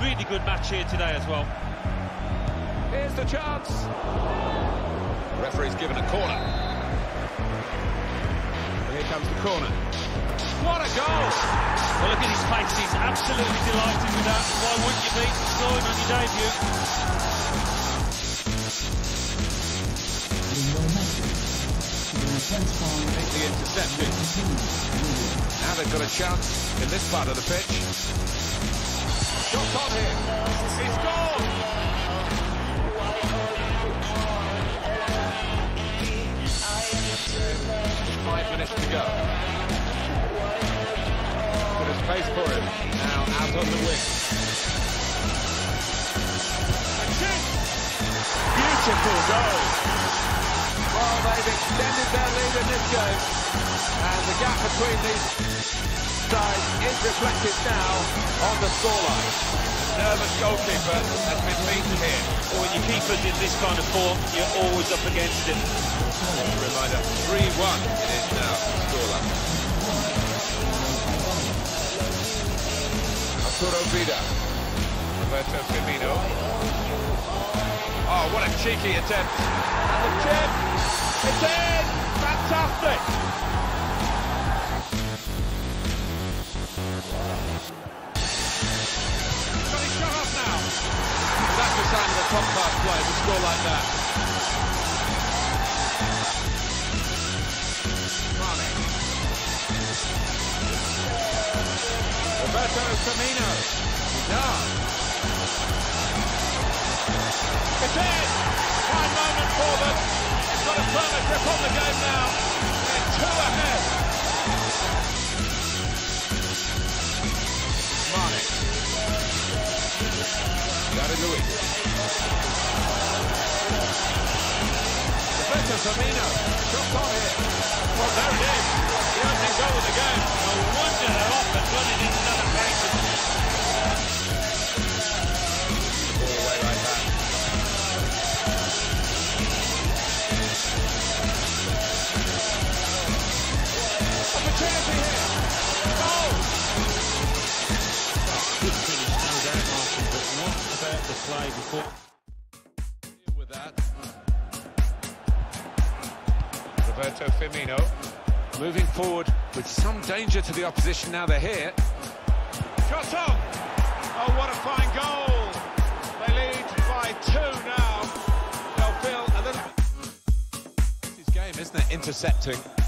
really good match here today as well. Here's the chance. Referee's given a corner. Here comes the corner. What a goal! Well, look at his face. He's absolutely delighted with that. Why wouldn't you be scoring on your debut? Neatly intercepted. Now they've got a chance in this part of the pitch. Shot on. He's gone! Five minutes to go. Bit of space for him. Now out on the wing. Beautiful goal. Well, they've extended their lead in this game. And the gap between these sides is reflected now scoreline. Nervous goalkeeper has been beaten here. Or when your keeper's in this kind of form, you're always up against him. Reminder, 3-1 it is now, scoreline. Arturo Vidal. Roberto Firmino. Oh, what a cheeky attempt. And the chip. It's in! Fantastic! Top-class play to score like that. Roberto Firmino. No. It's in! Fine moment for them. It's got a firmer grip on the game now. They're two ahead. Gary Lewis. Roberto Firmino. Shot on here. Well, there it is. The opening goal of the game. No wonder they're off and running in another places. The play before? With that. Roberto Firmino moving forward with some danger to the opposition now they're here. Shot on! Oh, what a fine goal! They lead by two now. They'll feel a little bit... His game, isn't it? Intercepting.